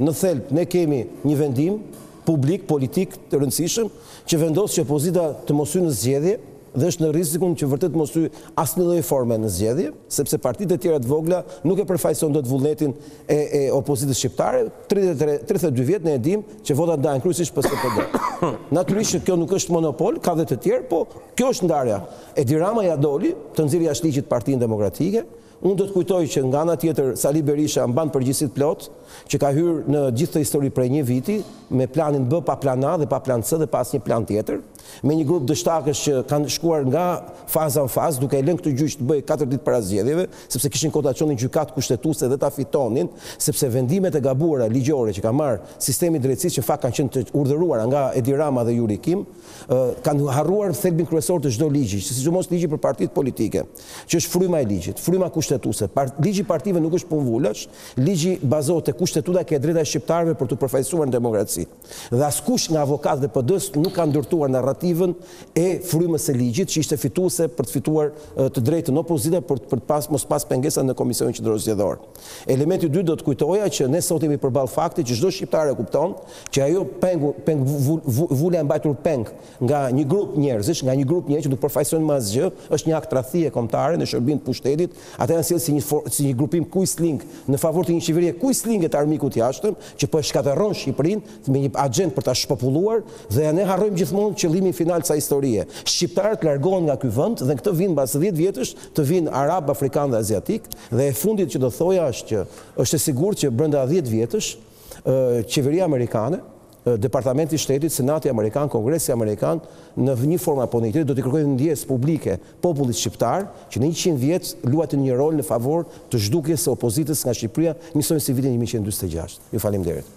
Në thelb, ne kemi një vendim publik, politik të rëndësishëm, që vendos që opozita të mos hyjë në zgjedhje dhe është në rrezikun që vërtet të mos hyjë asnjë lloj forme në zgjedhje, sepse partitë e tjera të vogla nuk e përfaqësojnë dot vullnetin e e opozitës shqiptare, tridhjetë e tre, tridhjetë e dy vjet ne e dimë që votat ndahen kryesisht PS-PD. Natyrisht që kjo nuk është monopol, ka dhe të tjerë, po kjo është ndarja. Edi Rama ia doli të nxjerrë jashtë ligjit Partinë Demokratike, Unë do të kujtoj që nga ana tjetër Sali Berisha mban përgjegjësi të plotë, që ka hyrë në gjithë këtë histori prej një viti, me planin B pa plan A dhe pa plan C dhe pa asnjë plan tjetër, me një grup dështakësh që kanë shkuar nga faza në fazë, duke e lënë këtë gjyq të bëhet katër ditë para zgjedhjeve, sepse kishin kohë ta çonin në Gjykatë Kushtetuese dhe ta fitonin, sepse vendimet e gabuara ligjore që ka marrë sistemi i drejtësisë, që në fakt kanë qenë të urdhëruara nga Edi Rama dhe Yuri Kim, kanë harruar thelbin kryesor të çdo ligji, sidomos ligji për partitë politike. që është fryma e ligjit, fryma kushtetuese. Part, ligji i partive nuk është punë vulash, ligji bazohet te kushtetuta te e drejta e shqiptarëve për t'u përfaqësuar në demokraci. Dhe askush nga avokatët e PD-s nuk ka ndërtuar narrativën e frymës së ligjit që ishte fituese për të fituar të drejtën opozita për për të pas mos pas pengesa në Komisionin Qendror Zgjedhor. Elementi i dytë do të kujtoja që ne sot jemi përballë faktit që çdo shqiptar e kupton që ajo pengu peng vula e mbajtur peng nga një grup njerëzish, nga një grup njerëzish që nuk përfaqësojnë më asgjë, është një akt tradhtie kombëtare në shërbim të pushtetit, ata janë sjellë si një si një grupim kujsling në favor të një qeverie kujslinge të armikut të jashtëm që po e shkatërron Shqipërinë me një axhendë për ta shpopulluar dhe ne harrojmë gjithmonë qëllimin final të kësaj historie. Shqiptarët largohen nga ky vend dhe në këtë vend mbas dhjetë vjetësh të vijnë arabë, afrikanë dhe aziatikë dhe e fundit që do thoja është që është e sigurt që brenda dhjetë vjetësh qeveria amerikane Departamenti i Shtetit, Senati amerikan, Kongresi amerikan, në një formë apo në një tjetër, do t'i kërkojnë ndjesë publike popullit shqiptar, që në njëqind vjet luajti një rol në favor të zhdukjes së opozitës nga Shqipëria, njësoj si në vitin një mijë e nëntëqind e dyzet e gjashtë. Ju faleminderit.